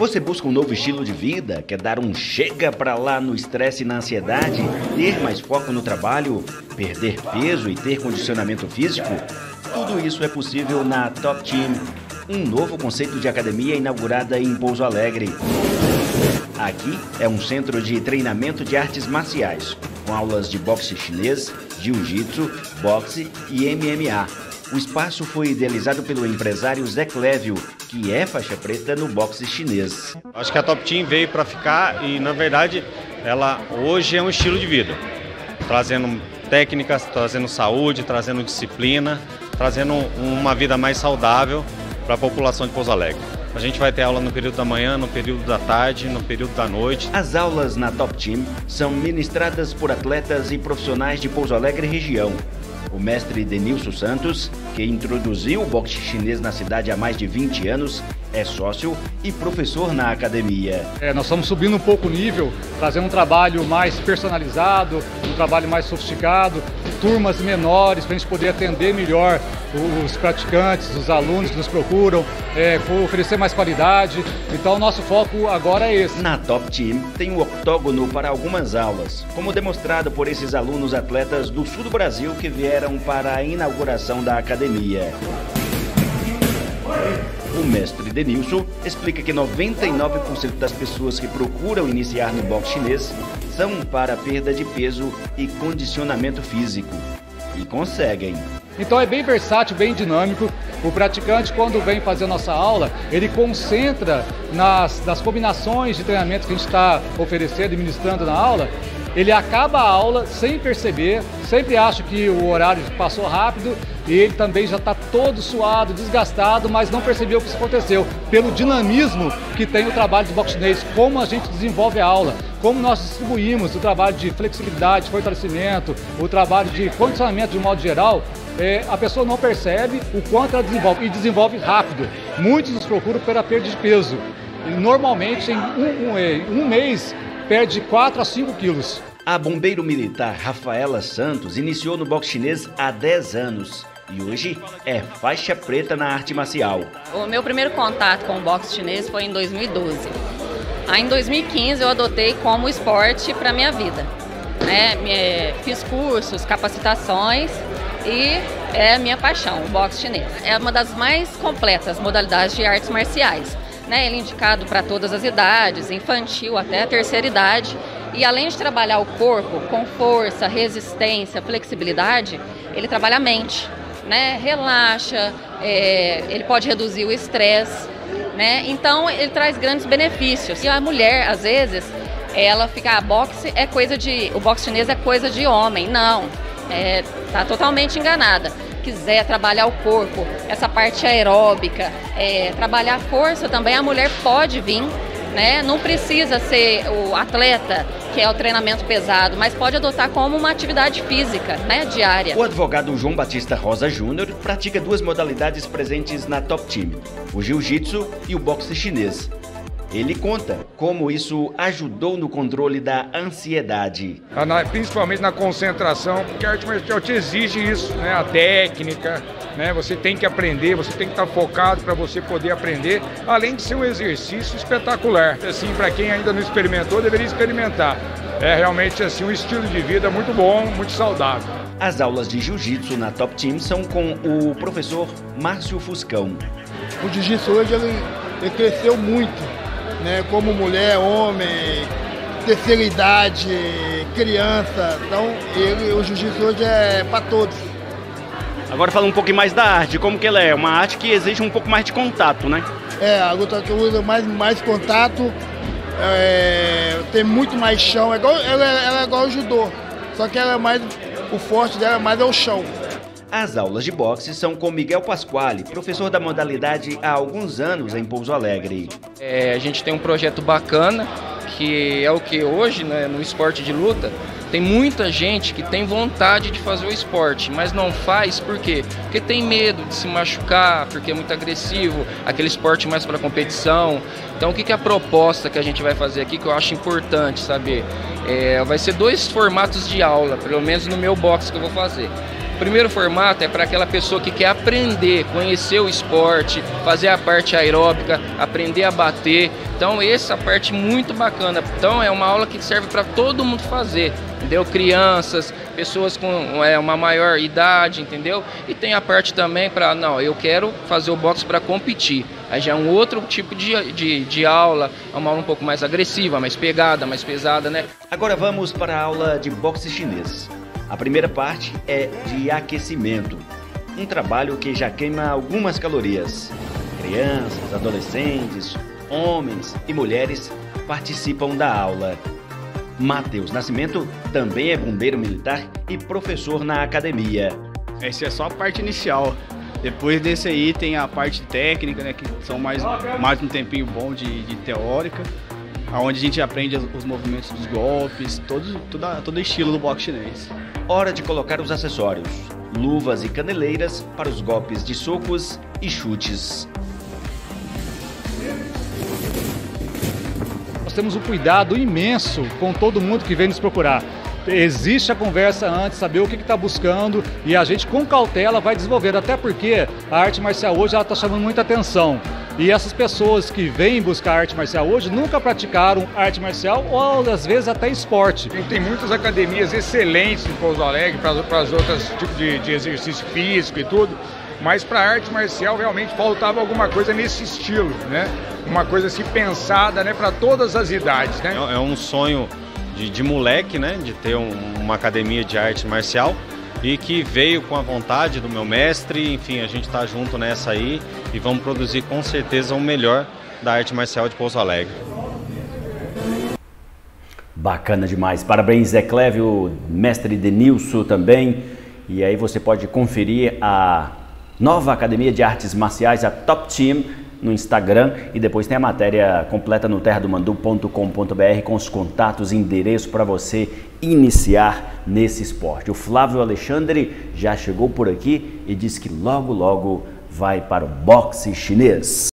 Você busca um novo estilo de vida? Quer dar um chega pra lá no estresse e na ansiedade? Ter mais foco no trabalho? Perder peso e ter condicionamento físico? Tudo isso é possível na Top Team, um novo conceito de academia inaugurada em Pouso Alegre. Aqui é um centro de treinamento de artes marciais, com aulas de boxe chinês, jiu-jitsu, boxe e MMA. O espaço foi idealizado pelo empresário Zé Clévio, que é faixa preta no boxe chinês. Acho que a Top Team veio para ficar e, na verdade, ela hoje é um estilo de vida, trazendo técnicas, trazendo saúde, trazendo disciplina, trazendo uma vida mais saudável para a população de Pouso Alegre. A gente vai ter aula no período da manhã, no período da tarde, no período da noite. As aulas na Top Team são ministradas por atletas e profissionais de Pouso Alegre região. O mestre Denilson Santos, que introduziu o boxe chinês na cidade há mais de 20 anos, é sócio e professor na academia. É, nós estamos subindo um pouco o nível, trazendo um trabalho mais personalizado, um trabalho mais sofisticado, turmas menores para a gente poder atender melhor os praticantes, os alunos que nos procuram, é, oferecer mais qualidade. Então, o nosso foco agora é esse. Na Top Team tem um octógono para algumas aulas, como demonstrado por esses alunos atletas do sul do Brasil que vieram para a inauguração da academia. O mestre Denilson explica que 99% das pessoas que procuram iniciar no boxe chinês são para perda de peso e condicionamento físico. E conseguem. Então é bem versátil, bem dinâmico. O praticante, quando vem fazer a nossa aula, ele concentra nas, nas combinações de treinamento que a gente está oferecendo e ministrando na aula ele acaba a aula sem perceber, sempre acha que o horário passou rápido e ele também já está todo suado, desgastado, mas não percebeu o que aconteceu. Pelo dinamismo que tem o trabalho do boxe chinês, como a gente desenvolve a aula, como nós distribuímos o trabalho de flexibilidade, fortalecimento, o trabalho de condicionamento de modo geral, é, a pessoa não percebe o quanto ela desenvolve e desenvolve rápido. Muitos nos procuram pela perda de peso. E normalmente em um, um, um mês perde 4 a 5 quilos. A bombeiro militar Rafaela Santos iniciou no boxe chinês há 10 anos e hoje é faixa preta na arte marcial. O meu primeiro contato com o boxe chinês foi em 2012. Aí em 2015 eu adotei como esporte para minha vida. É, fiz cursos, capacitações e é a minha paixão, o boxe chinês. É uma das mais completas modalidades de artes marciais. Né? Ele é indicado para todas as idades, infantil até a terceira idade. E além de trabalhar o corpo com força, resistência, flexibilidade, ele trabalha a mente, né? Relaxa, é, ele pode reduzir o estresse, né? Então ele traz grandes benefícios. E a mulher, às vezes, ela fica, ah, boxe é coisa de, o boxe chinês é coisa de homem. Não, é, tá totalmente enganada quiser trabalhar o corpo, essa parte aeróbica, é, trabalhar a força também, a mulher pode vir. Né? Não precisa ser o atleta que é o treinamento pesado, mas pode adotar como uma atividade física, né, diária. O advogado João Batista Rosa Júnior pratica duas modalidades presentes na Top Team: o jiu-jitsu e o boxe chinês. Ele conta como isso ajudou no controle da ansiedade. Ah, principalmente na concentração, porque a arte marcial te exige isso, né? A técnica, né? Você tem que aprender, você tem que estar focado para você poder aprender, além de ser um exercício espetacular. Assim, para quem ainda não experimentou, deveria experimentar. É realmente assim um estilo de vida muito bom, muito saudável. As aulas de jiu-jitsu na Top Team são com o professor Márcio Fuscão. O jiu-jitsu hoje ele, ele cresceu muito né, como mulher, homem, terceira idade, criança. Então, ele, o jiu-jitsu hoje é para todos. Agora fala um pouquinho mais da arte, como que ela é? Uma arte que exige um pouco mais de contato, né? É, a luta que usa mais, mais contato, é, tem muito mais chão, é igual, ela, ela é igual ao judô, só que ela é mais, o forte dela mais é o chão. As aulas de boxe são com Miguel Pasquale, professor da modalidade há alguns anos em Pouso Alegre. É, a gente tem um projeto bacana, que é o que hoje, né, no esporte de luta, tem muita gente que tem vontade de fazer o esporte, mas não faz por quê? Porque tem medo de se machucar, porque é muito agressivo, aquele esporte mais para competição. Então, o que, que é a proposta que a gente vai fazer aqui que eu acho importante saber? É, vai ser dois formatos de aula, pelo menos no meu box que eu vou fazer. Primeiro formato é para aquela pessoa que quer aprender, conhecer o esporte, fazer a parte aeróbica, aprender a bater. Então essa parte muito bacana. Então é uma aula que serve para todo mundo fazer, entendeu? Crianças, pessoas com é, uma maior idade, entendeu? E tem a parte também para, não, eu quero fazer o boxe para competir. Aí já é um outro tipo de, de, de aula, é uma aula um pouco mais agressiva, mais pegada, mais pesada, né? Agora vamos para a aula de boxe chinês. A primeira parte é de aquecimento, um trabalho que já queima algumas calorias. Crianças, adolescentes, homens e mulheres participam da aula. Matheus Nascimento também é bombeiro militar e professor na academia. Essa é só a parte inicial. Depois desse aí tem a parte técnica, né, que são mais, mais um tempinho bom de, de teórica, onde a gente aprende os movimentos dos golpes, todo, todo, todo estilo do boxe chinês. Hora de colocar os acessórios, luvas e caneleiras para os golpes de socos e chutes. Nós temos um cuidado imenso com todo mundo que vem nos procurar existe a conversa antes, saber o que está buscando e a gente com cautela vai desenvolver, até porque a arte marcial hoje está chamando muita atenção. E essas pessoas que vêm buscar arte marcial hoje nunca praticaram arte marcial ou às vezes até esporte. Tem muitas academias excelentes em Pouso Alegre para as outras tipos de, de exercício físico e tudo, mas para arte marcial realmente faltava alguma coisa nesse estilo, né? Uma coisa assim pensada, né, para todas as idades, né? É, é um sonho de, de moleque, né? De ter um, uma academia de arte marcial e que veio com a vontade do meu mestre. Enfim, a gente está junto nessa aí e vamos produzir com certeza o melhor da arte marcial de Pouso Alegre. Bacana demais. Parabéns, Zé Clévio, mestre Denilson também. E aí você pode conferir a nova Academia de Artes Marciais, a Top Team, no Instagram e depois tem a matéria completa no terradomandu.com.br com os contatos e endereço para você iniciar nesse esporte. O Flávio Alexandre já chegou por aqui e disse que logo logo vai para o boxe chinês.